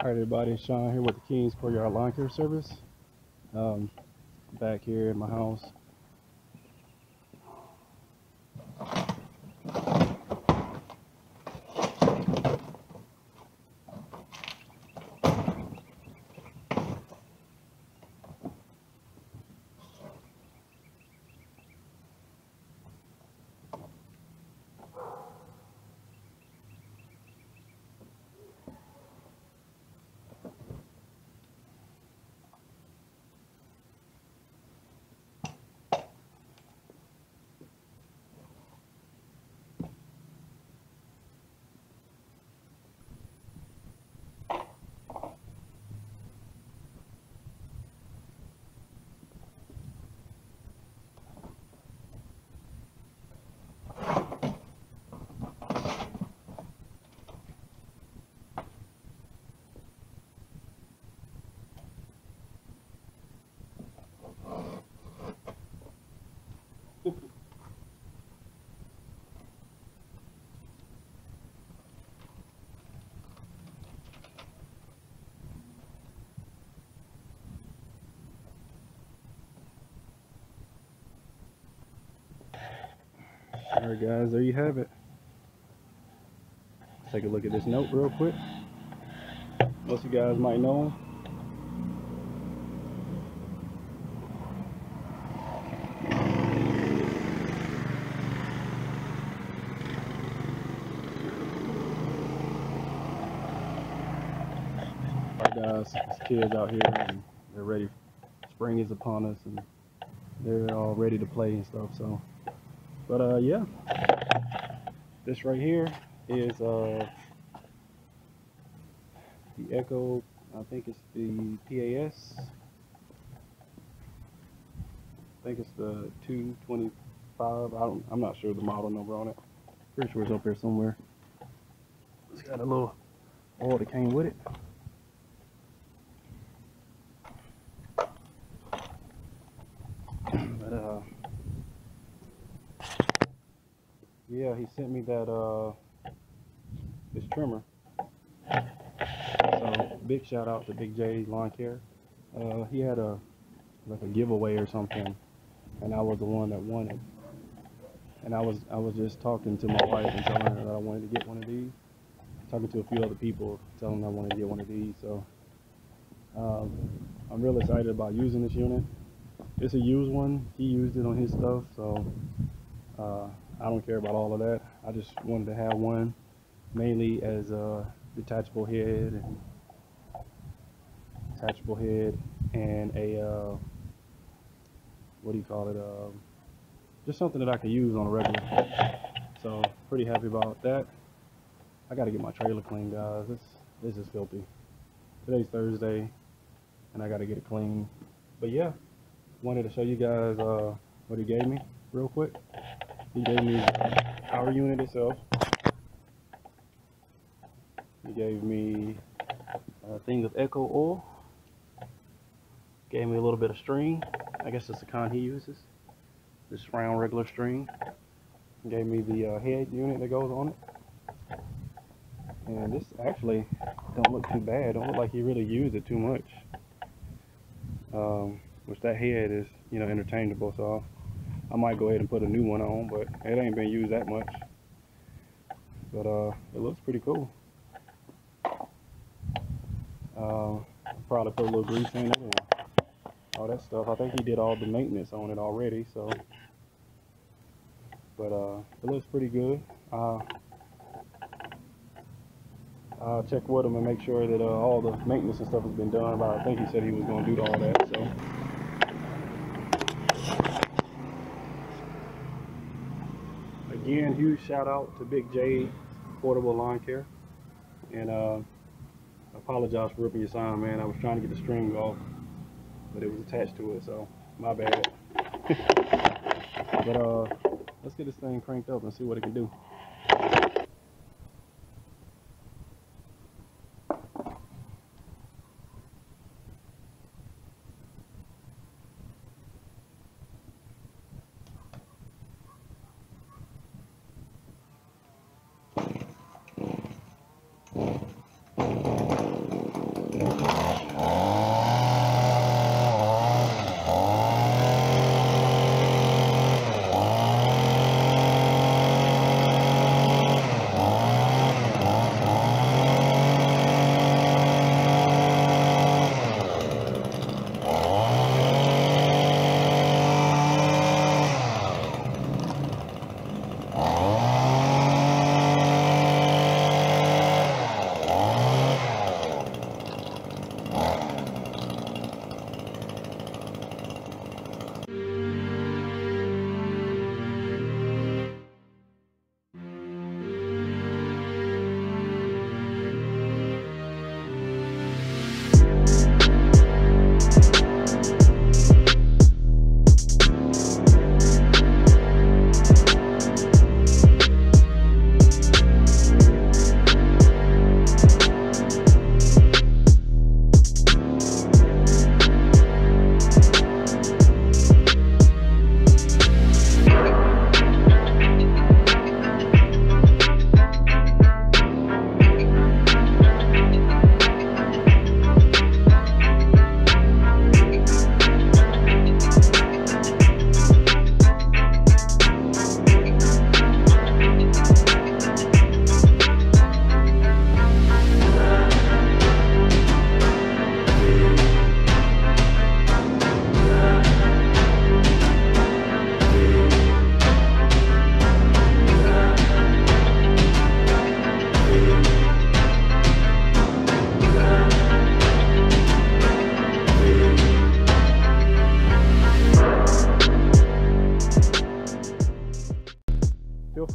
All right, everybody, Sean here with the Kings Courtyard Lawn Care Service. Um, back here in my house. All right, guys, there you have it. Let's take a look at this note real quick. Most of you guys might know him. Guys, it's kids out here and they're ready. Spring is upon us and they're all ready to play and stuff. So, but uh, yeah, this right here is uh the Echo. I think it's the PAS. I think it's the 225. I don't. I'm not sure the model number on it. Pretty sure it's up there somewhere. It's got a little oil that came with it. But uh, yeah, he sent me that uh this trimmer. So big shout out to Big J Lawn Care. Uh, he had a like a giveaway or something, and I was the one that won it. And I was I was just talking to my wife and telling her that I wanted to get one of these. Talking to a few other people, telling them I wanted to get one of these. So um, I'm real excited about using this unit. It's a used one. He used it on his stuff, so uh, I don't care about all of that. I just wanted to have one, mainly as a detachable head and detachable head and a uh, what do you call it? Uh, just something that I can use on a regular. So pretty happy about that. I got to get my trailer clean, guys. This this is filthy. Today's Thursday, and I got to get it clean. But yeah, wanted to show you guys uh, what he gave me real quick. He gave me the power unit itself. He gave me a thing of Echo oil. Gave me a little bit of string. I guess it's the kind he uses. This round regular string. Gave me the uh, head unit that goes on it. And this actually don't look too bad. Don't look like he really used it too much. Um, which that head is, you know, interchangeable. So I might go ahead and put a new one on, but it ain't been used that much. But uh, it looks pretty cool. Uh, probably put a little grease in it and all that stuff. I think he did all the maintenance on it already, so. But uh, it looks pretty good. Uh, I'll check with him and make sure that uh, all the maintenance and stuff has been done. But I think he said he was going to do all that, so. Again, huge shout out to Big J Portable Lawn Care. And uh, I apologize for ripping your sign, man. I was trying to get the string off, but it was attached to it, so my bad. but uh, let's get this thing cranked up and see what it can do.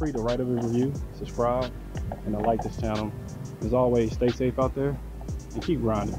Free to write a review, subscribe, and to like this channel. As always, stay safe out there and keep grinding.